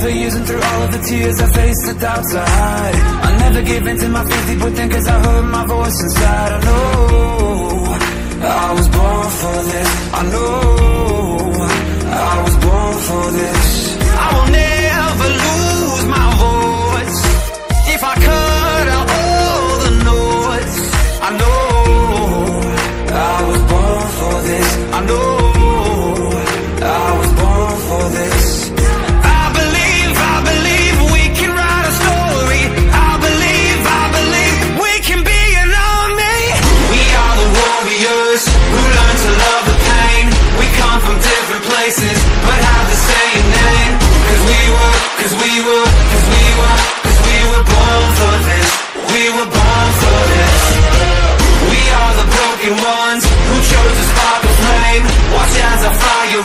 For years and through all of the tears I faced the doubts I hide. I never gave in to my fears deep within cause I heard my voice inside. I know I was born for this. I know I was born our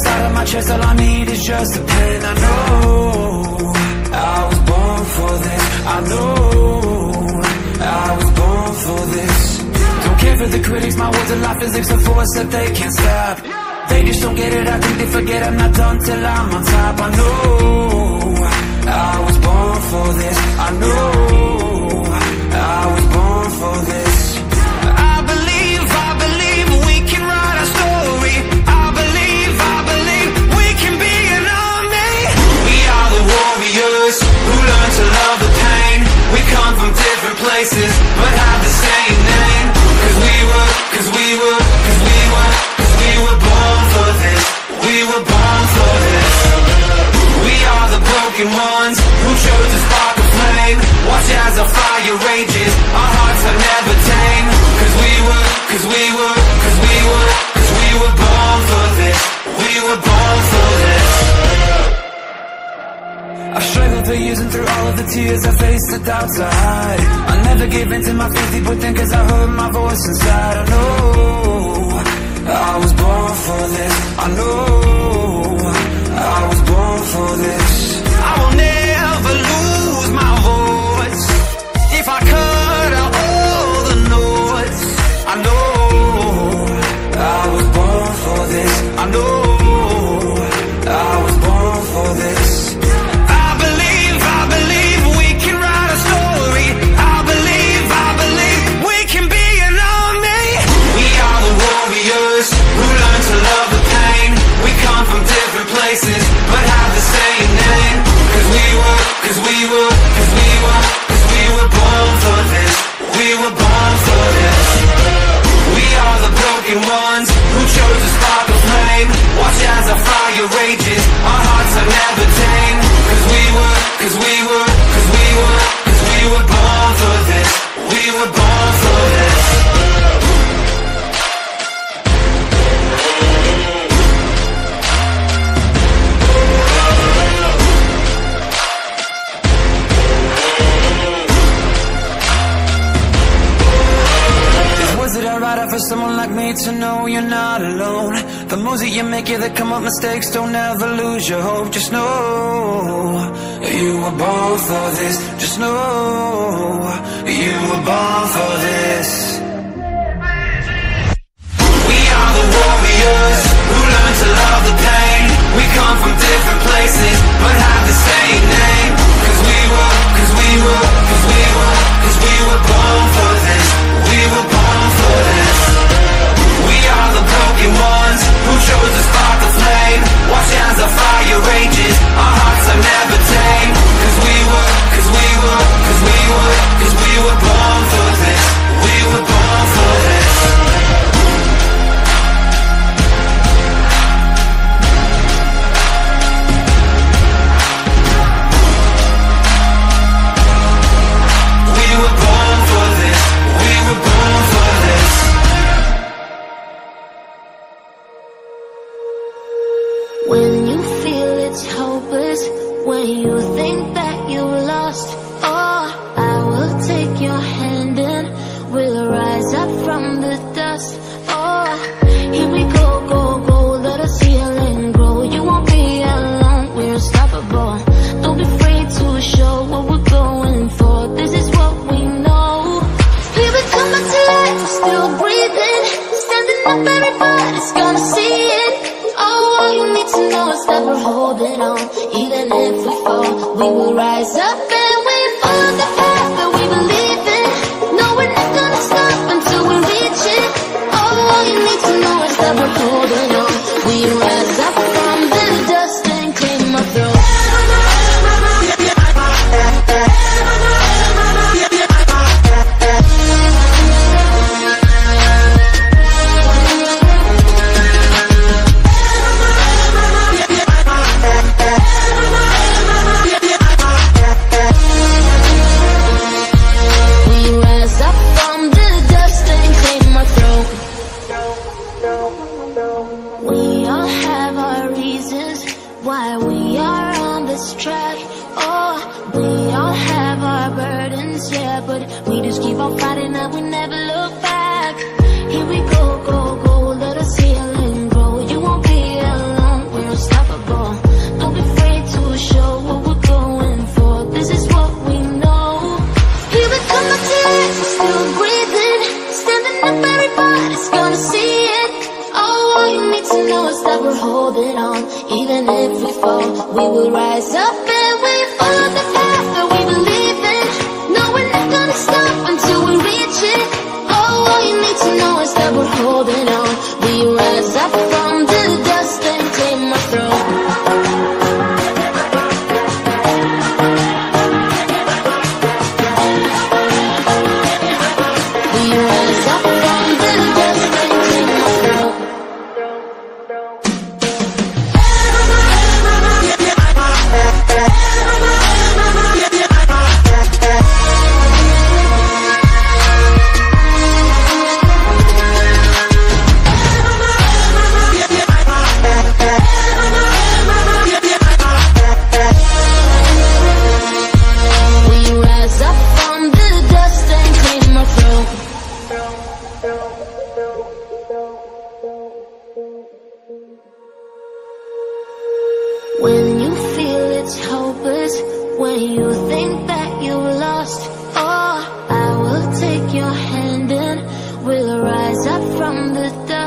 Inside of my chest, all I need is just a pen. I know I was born for this. I know I was born for this. Don't care for the critics, my words are life physics, a force that they can't stop. They just don't get it, I think they forget I'm not done till I'm on top. I know I was born for this. I know the fire rages. Our hearts are never tame Cause we were, cause we were, cause we were Cause we were born for this. We were born for this. I've struggled for years and through all of the tears I faced the doubts I hide. I never gave in to my faith deep within Cause I heard my voice inside. I know I was born for this. I know I was born for this. places, but have the same name. Cause we were, cause we were, cause we were, cause we were born for this. We were born for this. We are the broken ones who chose to spark a flame. Watch as our fire rages. moves that you make, yeah, they come up mistakes. Don't ever lose your hope. Just know you were born for this. Just know you were born for this. We are the warriors who learn to love the pain. We come from different places, but have the same name. Cause we were. when you think that you lost.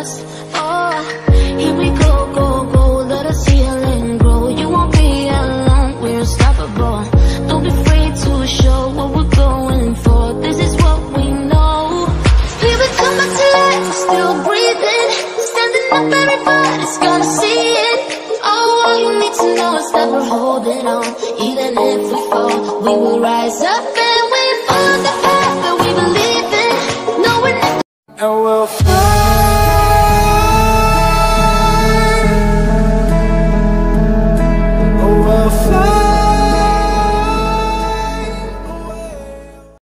Oh, here we go, go, go. Let us grow. You won't be alone. We're unstoppable. Don't be afraid to show what we're going for. This is what we know. Here we come back to life. Still breathing, standing up. Everybody's gonna see it. Oh, all you need to know is that we're holding on. Even if we fall, we will rise up and we find the path that we believe in. Knowing that. And we'll